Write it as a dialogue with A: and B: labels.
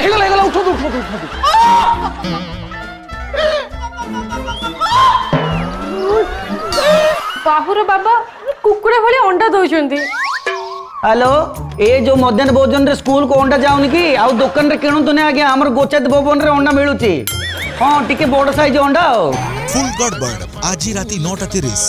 A: Hegel Hegel उठो उठो उठो
B: बाहुर बाबा कुकुर भाई अंडा दौरान
C: हेलो ए जो मध्यान भोजन रे स्कूल को अंडा जाऊन कि आ दुकान रे किणुतुने आज्ञा आमर गोचात भवन रे अंडा मिलुची हाँ टिके बड़ सैज अंडा
D: फुल गड़बड़ आज राति नौटा तीस